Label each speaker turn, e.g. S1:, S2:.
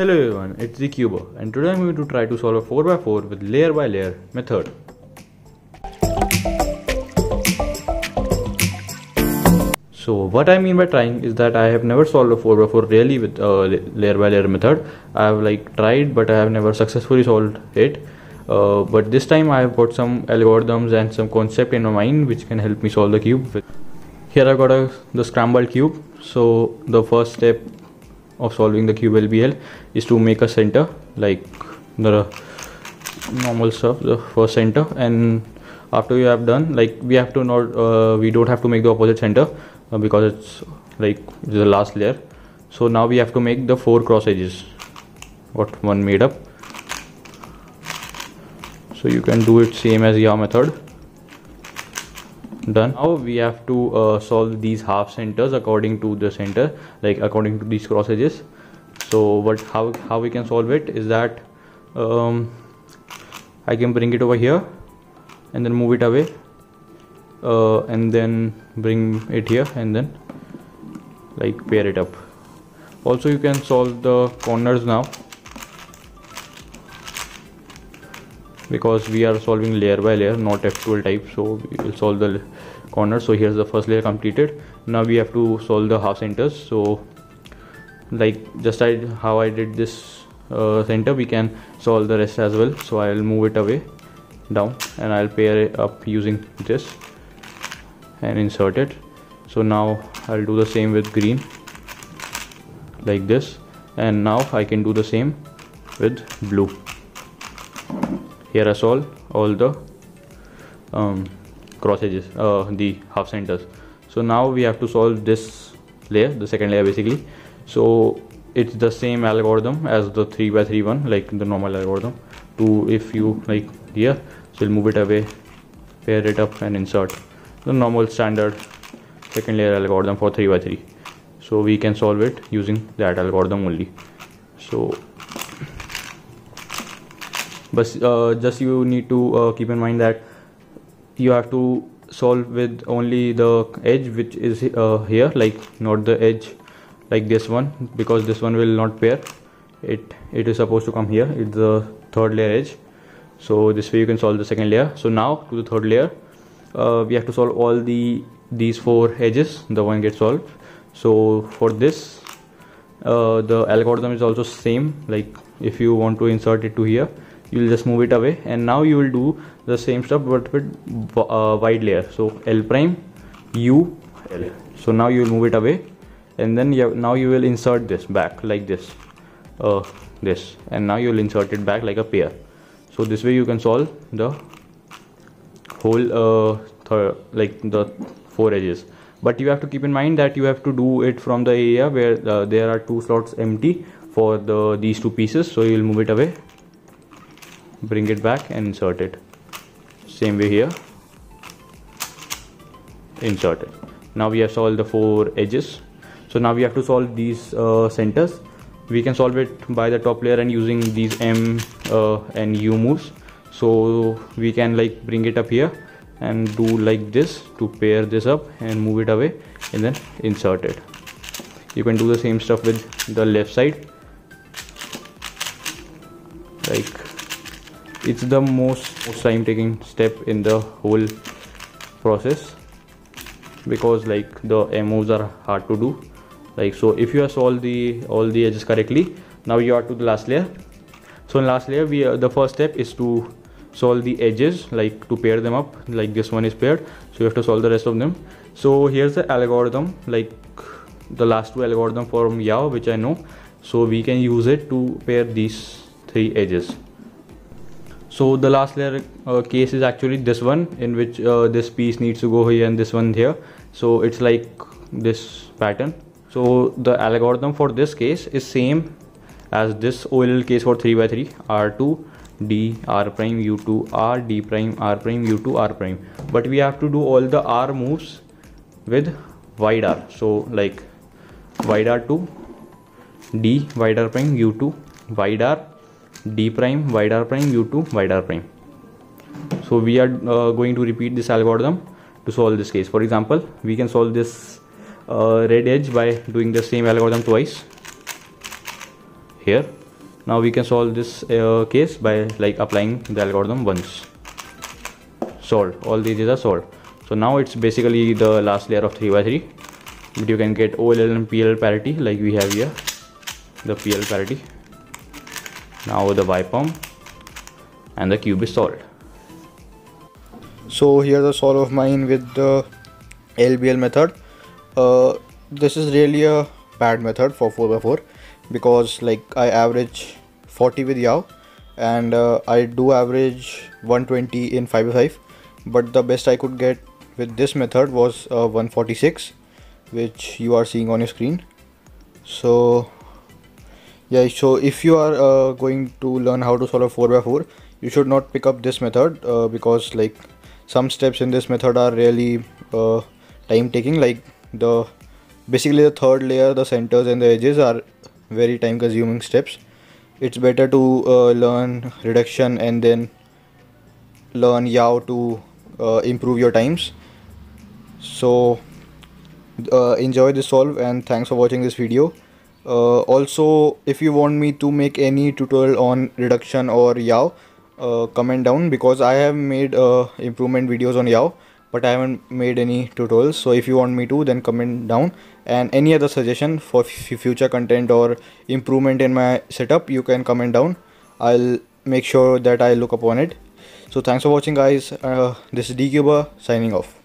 S1: Hello everyone, it's D Cuber and today I'm going to try to solve a 4x4 with layer by layer method. So what I mean by trying is that I have never solved a 4x4 really with a layer by layer method. I have like tried but I have never successfully solved it. Uh, but this time I have got some algorithms and some concept in my mind which can help me solve the cube. Here I've got a, the scrambled cube. So the first step of solving the cube LBL is to make a center like the normal stuff the first center. And after you have done like we have to not uh, we don't have to make the opposite center uh, because it's like the last layer. So now we have to make the four cross edges what one made up. So you can do it same as your method done. Now we have to uh, solve these half centers according to the center like according to these cross edges so what how how we can solve it is that um, I can bring it over here and then move it away uh, and then bring it here and then like pair it up. Also you can solve the corners now because we are solving layer by layer not F2L type. So we will solve the corner. So here's the first layer completed. Now we have to solve the half centers. So like just I, how I did this uh, center we can solve the rest as well. So I'll move it away down and I'll pair it up using this and insert it. So now I'll do the same with green like this. And now I can do the same with blue here I solve all the um, cross edges uh, the half centers. So now we have to solve this layer the second layer basically. So it's the same algorithm as the 3 by 3 one like the normal algorithm. To if you like here so we'll move it away pair it up and insert the normal standard second layer algorithm for 3 by 3 so we can solve it using that algorithm only. So but uh, just you need to uh, keep in mind that you have to solve with only the edge which is uh, here like not the edge like this one because this one will not pair. It it is supposed to come here. It's the third layer edge. So this way you can solve the second layer. So now to the third layer. Uh, we have to solve all the these four edges. The one gets solved. So for this uh, the algorithm is also same. Like if you want to insert it to here you will just move it away. And now you will do the same stuff but with uh, wide layer. So l prime u l. So now you will move it away. And then you have, now you will insert this back like this. Uh, this. And now you will insert it back like a pair so this way you can solve the whole uh, like the four edges. But you have to keep in mind that you have to do it from the area where uh, there are two slots empty for the these two pieces. So you will move it away bring it back and insert it. Same way here. Insert it. Now we have solved the four edges. So now we have to solve these uh, centers. We can solve it by the top layer and using these m uh, and u moves. So we can like bring it up here and do like this to pair this up and move it away and then insert it. You can do the same stuff with the left side. Like it's the most, most time taking step in the whole process because like the moves are hard to do. Like so if you have solved the all the edges correctly now you are to the last layer. So in last layer we uh, the first step is to solve the edges like to pair them up like this one is paired. So you have to solve the rest of them. So here's the algorithm like the last two algorithm from Yau which I know. So we can use it to pair these three edges so the last layer uh, case is actually this one in which uh, this piece needs to go here and this one here. So it's like this pattern. So the algorithm for this case is same as this OLL case for 3 by 3 R2 D R prime U2 R D prime R prime U2 R prime. But we have to do all the R moves with wide R. So like wide R2 D wide R prime U2 wide R d prime wide r prime u2 wide r prime. So we are uh, going to repeat this algorithm to solve this case. For example we can solve this uh, red edge by doing the same algorithm twice. Here. Now we can solve this uh, case by like applying the algorithm once. Solved. All these are solved. So now it's basically the last layer of 3 by 3 but you can get OLL and PLL parity like we have here. The PLL parity now the Y perm and the cube is solved.
S2: So here's a solve of mine with the LBL method. Uh, this is really a bad method for 4x4 because like I average 40 with Yau and uh, I do average 120 in 5x5 but the best I could get with this method was uh, 146 which you are seeing on your screen. So yeah so if you are uh, going to learn how to solve a 4x4 you should not pick up this method uh, because like some steps in this method are really uh, time taking like the basically the third layer the centers and the edges are very time consuming steps. It's better to uh, learn reduction and then learn Yau to uh, improve your times. So uh, enjoy this solve and thanks for watching this video uh, also if you want me to make any tutorial on reduction or Yau uh, comment down because I have made uh, improvement videos on Yau but I haven't made any tutorials. So if you want me to then comment down. And any other suggestion for future content or improvement in my setup you can comment down. I'll make sure that I look upon it. So thanks for watching guys. Uh, this is dcuber signing off